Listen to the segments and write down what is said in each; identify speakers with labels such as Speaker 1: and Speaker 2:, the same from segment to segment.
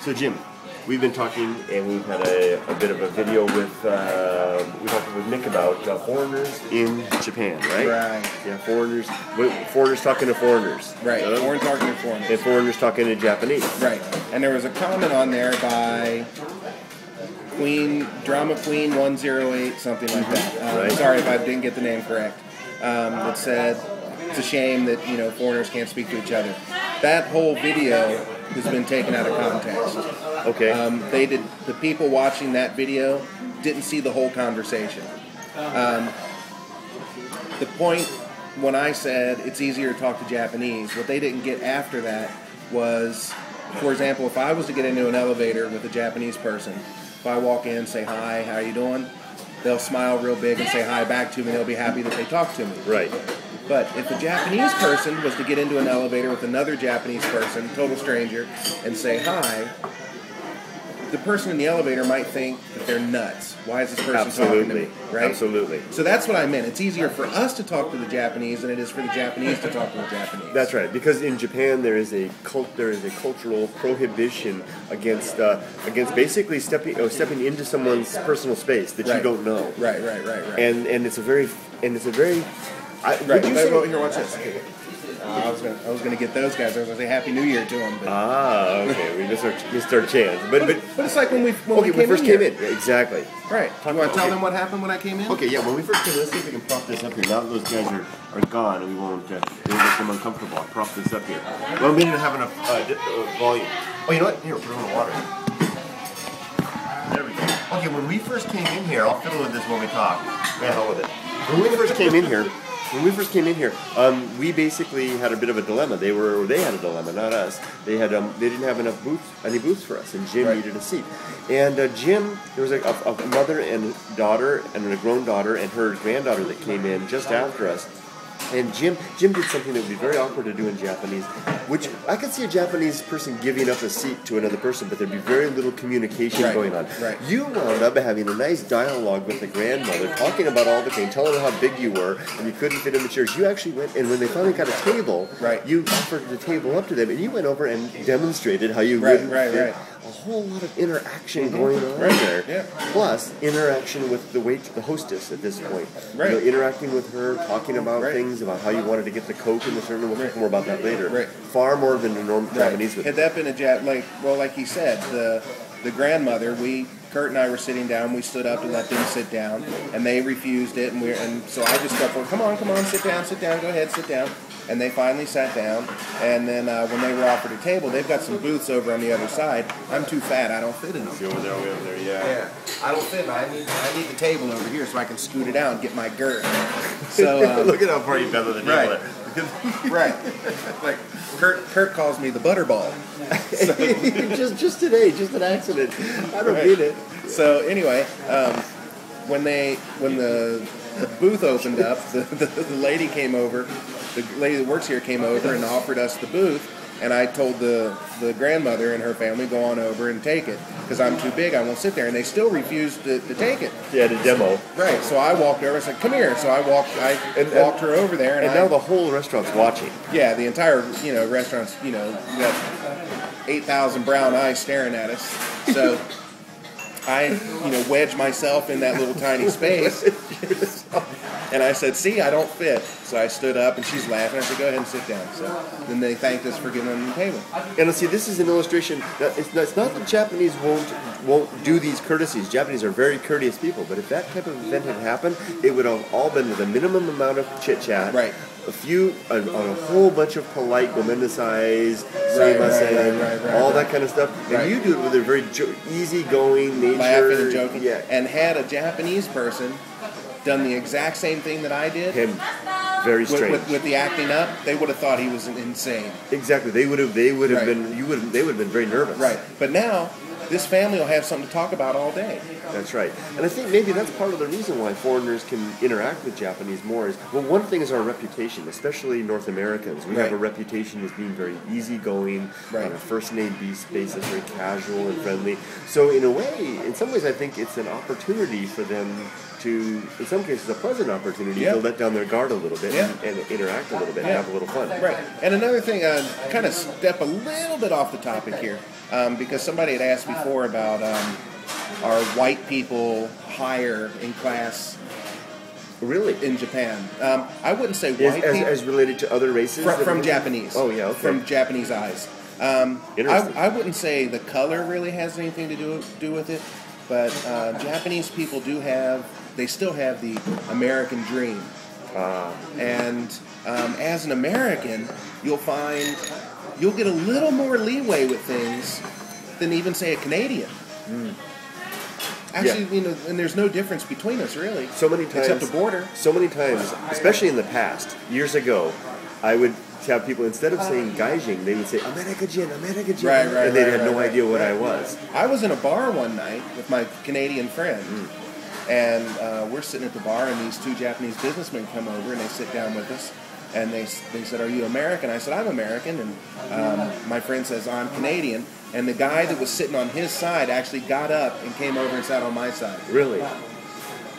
Speaker 1: So Jim, we've been talking and we've had a, a bit of a video with uh, we talked with Nick about uh, foreigners in Japan, right?
Speaker 2: Right.
Speaker 1: Yeah, foreigners. Foreigners talking to foreigners.
Speaker 2: Right.
Speaker 1: Uh,
Speaker 2: Foreign talking to foreigners.
Speaker 1: and foreigners talking to Japanese.
Speaker 2: Right. And there was a comment on there by Queen Drama Queen one zero eight something like that. Um,
Speaker 1: Mm-hmm. Right.
Speaker 2: Sorry if I didn't get the name correct. Um, that said it's a shame that you know foreigners can't speak to each other. That whole video has been taken out of context.
Speaker 1: Okay.
Speaker 2: Um, they did the people watching that video didn't see the whole conversation. Um, the point when I said it's easier to talk to Japanese, what they didn't get after that was, for example, if I was to get into an elevator with a Japanese person, if I walk in, say hi, how are you doing? They'll smile real big and say hi back to me. They'll be happy that they talked to me.
Speaker 1: right.
Speaker 2: But if a Japanese person was to get into an elevator with another Japanese person, total stranger, and say hi, the person in the elevator might think that they're nuts. Why is this person
Speaker 1: Absolutely.
Speaker 2: talking to me? Right?
Speaker 1: Absolutely.
Speaker 2: So that's what I meant. It's easier for us to talk to the Japanese than it is for the Japanese to talk to the Japanese.
Speaker 1: That's right, because in Japan there is a cult, there is a cultural prohibition against uh, against basically stepping uh, stepping into someone's personal space that you don't know,
Speaker 2: Right, right, right, right.
Speaker 1: and and it's a very and it's a very. I,
Speaker 2: right.
Speaker 1: would you say-
Speaker 2: wait, here, watch this. Uh, I was gonna, I was gonna get those guys. I was gonna say Happy New Year to them. But,
Speaker 1: Ah, okay, we missed our, missed our chance, but but
Speaker 2: but it's like when we when
Speaker 1: okay,
Speaker 2: we
Speaker 1: when
Speaker 2: came
Speaker 1: we first
Speaker 2: in
Speaker 1: came in, exactly.
Speaker 2: Right.
Speaker 1: Talk
Speaker 2: you want to tell
Speaker 1: okay.
Speaker 2: them what happened when I came in?
Speaker 1: Okay, yeah, when we first came in, let's see if we can prop this up here. Now that those guys are, are gone and we won't, uh, we won't make them uncomfortable. I'll prop this up here. Well, we didn't have enough uh, di- uh, volume. Oh, you know what? Here, put it on the water. There we go. Okay, when we first came in here, I'll fiddle with this when we talk. Yeah, hell with it. When we first came in here, when we first came in here, um, we basically had a bit of a dilemma. They were, they had a dilemma, not us. They had, um, they didn't have enough booths, any booths for us, and Jim
Speaker 2: Right.
Speaker 1: needed a seat. And uh, Jim, there was a, a, a mother and daughter, and a grown daughter, and her granddaughter that came in just after us. And Jim, Jim did something that would be very awkward to do in Japanese, which I could see a Japanese person giving up a seat to another person, but there'd be very little communication
Speaker 2: Right,
Speaker 1: going on.
Speaker 2: right.
Speaker 1: You wound up having a nice dialogue with the grandmother, talking about all the things, telling her how big you were, and you couldn't fit in the chairs. You actually went, and when they finally got a table,
Speaker 2: Right.
Speaker 1: you offered the table up to them, and you went over and demonstrated how you
Speaker 2: Right,
Speaker 1: wouldn't
Speaker 2: right,
Speaker 1: fit.
Speaker 2: right.
Speaker 1: A whole lot of interaction mm-hmm. going on
Speaker 2: Right,
Speaker 1: there.
Speaker 2: yeah.
Speaker 1: Plus interaction with the wait, the hostess at this point.
Speaker 2: Right.
Speaker 1: You know, interacting with her, talking about
Speaker 2: Right.
Speaker 1: things, about how you wanted to get the coke in the certain. We'll talk more about that later.
Speaker 2: Right.
Speaker 1: Far more than the normal Japanese would.
Speaker 2: Had that been a Jap, like well, like he said, the the grandmother, we Kurt and I were sitting down. We stood up and let them sit down, and they refused it. And we and so I just got forward. Come on, come on, sit down, sit down. Go ahead, sit down. And they finally sat down. And then uh, when they were offered a table, they've got some booths over on the other side. I'm too fat. I don't fit in them.
Speaker 1: See over there, way over there, yeah.
Speaker 2: Yeah, I don't fit. I need I need the table over here so I can scoot it out and get my girth. So um,
Speaker 1: Look at how far you bent on the table
Speaker 2: Right. right, like Kurt Kurt calls me the butterball.
Speaker 1: just, just today, just an accident. I don't
Speaker 2: Right.
Speaker 1: mean it.
Speaker 2: So anyway, um, when they when the, the booth opened up, the, the, the lady came over, the lady that works here came over and offered us the booth. And I told the, the grandmother and her family go on over and take it because I'm too big. I won't sit there, and they still refused to, to take it.
Speaker 1: Yeah, the demo.
Speaker 2: Right. So I walked over. I said, "Come here." So I walked. I
Speaker 1: And-
Speaker 2: walked her over there, and,
Speaker 1: And
Speaker 2: I,
Speaker 1: now the whole restaurant's watching.
Speaker 2: yeah, the entire you know restaurant's you know got eight thousand brown eyes staring at us. So I you know wedged myself in that little tiny space, and I said, "See, I don't fit." So I stood up, and she's laughing. I said, "Go ahead and sit down." So then they thanked us for giving them the table.
Speaker 1: And see, this is an illustration. It's, it's not the Japanese won't won't do these courtesies. Japanese are very courteous people. But if that type of event had happened, it would have all been with a minimum amount of chit chat.
Speaker 2: Right.
Speaker 1: A few, a, a whole bunch of polite gomendasais,
Speaker 2: Right, right, right,
Speaker 1: all that kind of stuff. And you do it with a very jo- easygoing nature.
Speaker 2: Laughing and joking.
Speaker 1: Yeah.
Speaker 2: And had a Japanese person done the exact same thing that I did
Speaker 1: Him, very
Speaker 2: with,
Speaker 1: strange.
Speaker 2: with, with the acting up, they would have thought he was insane.
Speaker 1: exactly. They would have. They would have
Speaker 2: Right.
Speaker 1: been. You would. They would have been very nervous.
Speaker 2: Right. But now, this family will have something to talk about all day.
Speaker 1: That's right. And I think maybe that's part of the reason why foreigners can interact with Japanese more is well one thing is our reputation, especially North Americans. We have a reputation as being very easygoing,
Speaker 2: Right.
Speaker 1: on a first name basis, very casual and friendly. So in a way, in some ways I think it's an opportunity for them to, in some cases, a pleasant opportunity
Speaker 2: Yeah.
Speaker 1: to let down their guard a little bit
Speaker 2: Yeah.
Speaker 1: and, and interact a little bit
Speaker 2: Yeah.
Speaker 1: and have a little fun.
Speaker 2: Right. And another thing, uh, kind of step a little bit off the topic here, um, because somebody had asked before about um, are white people higher in class
Speaker 1: Really?
Speaker 2: in Japan? Um, I wouldn't say white
Speaker 1: as,
Speaker 2: people
Speaker 1: as related to other races?
Speaker 2: from, from Japanese.
Speaker 1: Oh, yeah, okay.
Speaker 2: From Japanese eyes. Um, I, I wouldn't say the color really has anything to do do with it, but uh, Japanese people do have. They still have the American dream.
Speaker 1: Ah.
Speaker 2: And um, as an American, you'll find you'll get a little more leeway with things than even say a Canadian. Actually, you know, and there's no difference between us really,
Speaker 1: so many times
Speaker 2: except the border.
Speaker 1: so many times especially in the past years ago i would have people instead of saying gaijin they would say america jin america jin
Speaker 2: Right, right,
Speaker 1: and they
Speaker 2: right,
Speaker 1: had no
Speaker 2: right, right.
Speaker 1: idea what i was
Speaker 2: I was in a bar one night with my Canadian friend,
Speaker 1: Hmm.
Speaker 2: And uh, we're sitting at the bar, and these two Japanese businessmen come over and they sit down with us, and they they said, "Are you American?" I said, "I'm American," and um, my friend says, "I'm Canadian," and the guy that was sitting on his side actually got up and came over and sat on my side,
Speaker 1: really?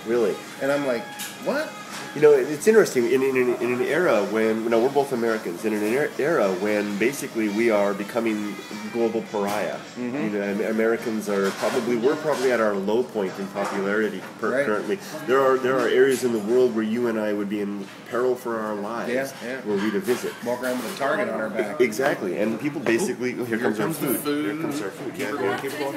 Speaker 1: Really?
Speaker 2: And I'm like, "What?"
Speaker 1: you know, it's interesting in, in, in, an era when you know we're both Americans in an er, era when basically we are becoming global pariah.
Speaker 2: Mm-hmm.
Speaker 1: You know, Americans are probably we're probably at our low point in popularity
Speaker 2: right.
Speaker 1: currently. There are there are areas in the world where you and I would be in peril for our lives
Speaker 2: yeah, yeah.
Speaker 1: were we to visit.
Speaker 2: Walk around with a target on our back.
Speaker 1: Exactly, and people basically oh, here, here comes,
Speaker 2: comes
Speaker 1: our food.
Speaker 2: food.
Speaker 1: Here comes our food. Yeah, go
Speaker 3: on, keep
Speaker 1: going.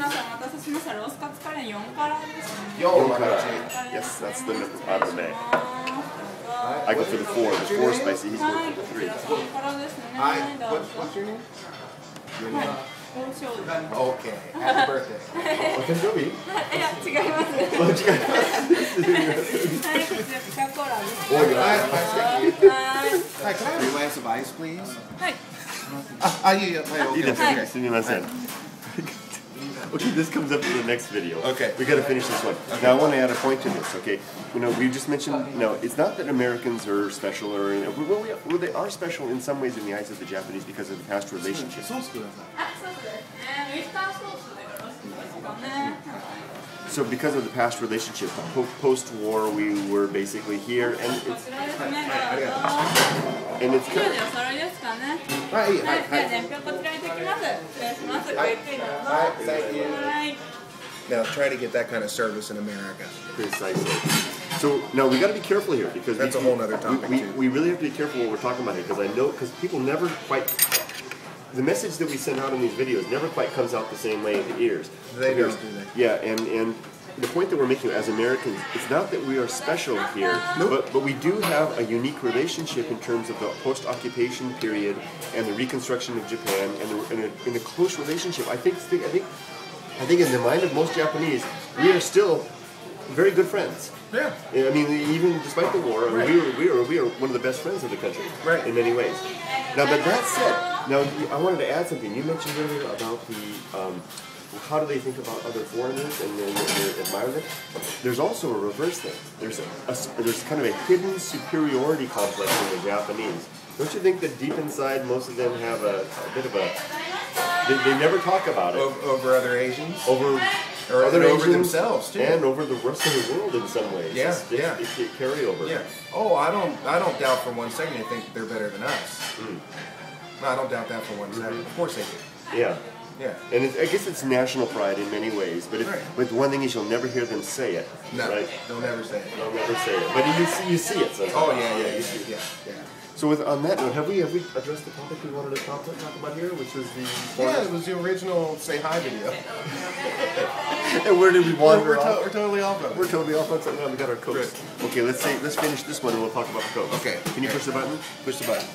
Speaker 1: Yes, that's the number. I go for the four. The four spicy. He's
Speaker 3: は
Speaker 1: going
Speaker 3: い、
Speaker 1: for
Speaker 3: こ
Speaker 1: the
Speaker 3: ち
Speaker 1: three.
Speaker 3: ら4辛ですね。
Speaker 4: Hi,
Speaker 3: どう
Speaker 4: what,
Speaker 3: ぞ
Speaker 4: what's your name?
Speaker 3: はい、王将です。
Speaker 4: Okay, happy birthday.
Speaker 1: お誕生日？
Speaker 3: いや、違います。
Speaker 1: 間違え
Speaker 3: はい、こちらピカコーラです。
Speaker 1: た。おい
Speaker 4: Hi,
Speaker 1: はい。
Speaker 4: hi,
Speaker 3: はい。
Speaker 4: hi, can I have a glass of ice, please?
Speaker 3: はい。
Speaker 4: Ah, ah, yeah, yeah, hi,
Speaker 1: いい
Speaker 4: okay.
Speaker 1: です。
Speaker 3: Hi.
Speaker 1: すみません。 okay, this comes up in the next video.
Speaker 4: Okay.
Speaker 1: We got to finish this one. Okay. Now I want to add a point to this. Okay. You know, we just mentioned. No, it's not that Americans are special or well, we, well, they are special in some ways in the eyes of the Japanese because of the past relationship. So because of the past relationship, post-war, we were basically here, and it's, and it's
Speaker 3: 以上
Speaker 1: kind
Speaker 3: でお揃いですかね。
Speaker 4: Hi,
Speaker 3: はい、
Speaker 4: hi,
Speaker 3: では
Speaker 4: hi.
Speaker 3: 伝票こちらにできます。失礼します。ごゆっくりどうぞ。
Speaker 4: Hi, thank you.
Speaker 3: はい。
Speaker 2: Now try to get that kind of service in America.
Speaker 1: precisely. So now we got to be careful here because
Speaker 2: That's
Speaker 1: we,
Speaker 2: a whole nother topic,
Speaker 1: We,
Speaker 2: too.
Speaker 1: we, we really have to be careful what we're talking about here because I know because people never quite. The message that we send out in these videos never quite comes out the same way into ears.
Speaker 2: They
Speaker 1: Because-
Speaker 2: don't, do they?
Speaker 1: Yeah, and and the point that we're making as Americans, it's not that we are special here, but but we do have a unique relationship in terms of the post-occupation period and the reconstruction of Japan and the, and a, in a close relationship. I think I think I think in the mind of most Japanese, we are still very good friends.
Speaker 2: Yeah.
Speaker 1: I mean, even despite the war, mean, we, were, we, were, we are one of the best friends of the country
Speaker 2: Right.
Speaker 1: in many ways. Now, but that said, now I wanted to add something. You mentioned earlier about the um, how do they think about other foreigners and then they admire them. There's also a reverse thing. There's a, a there's kind of a hidden superiority complex in the Japanese. Don't you think that deep inside most of them have a, a bit of a they, they never talk about it
Speaker 2: Over, over other Asians.
Speaker 1: over
Speaker 2: Or
Speaker 1: other
Speaker 2: over
Speaker 1: Asians
Speaker 2: themselves, too.
Speaker 1: and over the rest of the world in some ways.
Speaker 2: Yeah,
Speaker 1: it's,
Speaker 2: yeah.
Speaker 1: It's a carryover.
Speaker 2: Yeah. Oh, I don't. I don't doubt for one second they think they're better than us.
Speaker 1: Mm.
Speaker 2: No, I don't doubt that for one second. Of course they do.
Speaker 1: Yeah.
Speaker 2: Yeah.
Speaker 1: And it, I guess it's national pride in many ways, but it,
Speaker 2: Right.
Speaker 1: but one thing is you'll never hear them say it.
Speaker 2: No,
Speaker 1: Right?
Speaker 2: they'll never say it.
Speaker 1: They'll never say it. But you see, you see it sometimes.
Speaker 2: Oh yeah, yeah,
Speaker 1: you see it.
Speaker 2: yeah, yeah.
Speaker 1: So with, on that note, have we have we addressed the topic we wanted to talk, talk about here, which was the
Speaker 2: Yeah, it was the original say hi video.
Speaker 1: and where did we wander
Speaker 2: we're,
Speaker 1: off?
Speaker 2: to- we're totally off of
Speaker 1: We're totally off on something. We got our cokes. Okay, let's say let's finish this one and we'll talk about the cokes.
Speaker 2: Okay.
Speaker 1: Can you push the button?
Speaker 2: Push the button.